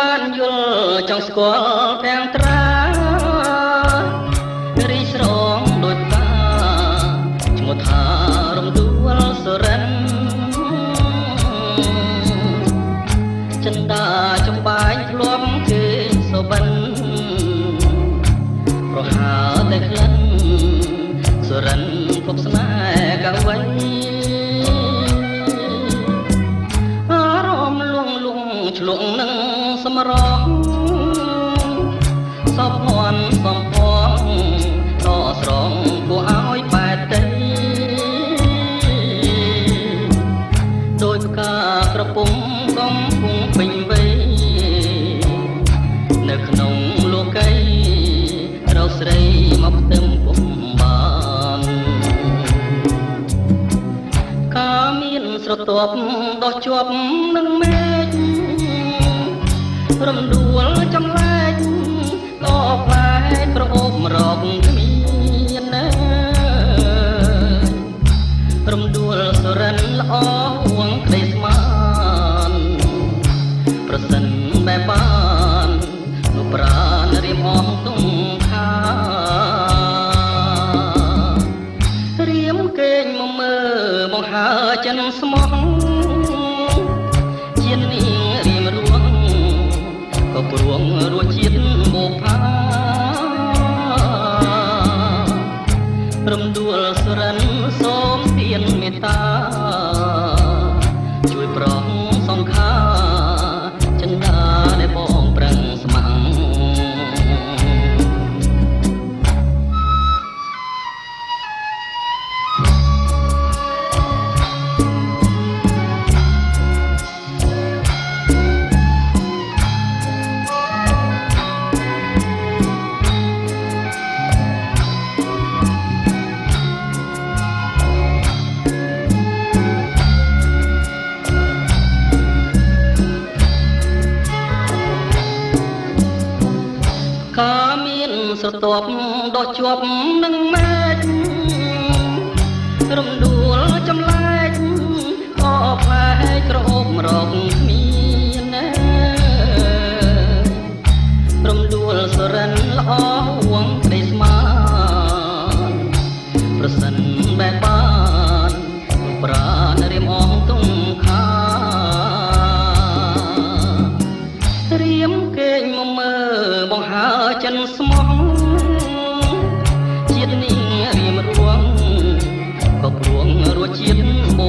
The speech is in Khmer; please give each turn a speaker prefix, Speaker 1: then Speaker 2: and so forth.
Speaker 1: ឃើញបានយល់ចង់ស្គាល់ទាំងត្រារីស្រងដូចតាឈ្មោះថារំដួលសុរិនចិន្តាចំបាញ់ធ្លាប់គេសុបិនប្រហើតែក្លិនសុរិនភពស្នេហ៍កវៃអារម្មណ៍លួងលងឆ្លងនឹង សម្រងសពមន់សំផងតស្រងគួរឲ្យបែតទេដោយផ្កាក្រពុំកំពុងពេញវ័យនៅក្នុងលោកីរកស្រីមកផ្ទឹមពុំបានកាមានស្រទាប់ដោះជាប់នឹងមេឃ រំដួលចំលែកលោផ្លែក្រអូបរកគ្មានណារំដួលសរិនល្អហួងក្តីស្មានប្រសិនបែបបាននោះប្រានរៀមអស់ទុំខារៀមកេងមកមើបង្ហើចិនស្មោះ រិនសូមទានមេត្តាជួយប្រ ស្រទាប់ដោះជាប់នឹងមេឃរំដួលចម្លែកក៏ផ្លែក្រអូបរក ចិនស្មោះជាតិនេះរៀមរួងក៏ព្រួងរសជាតិប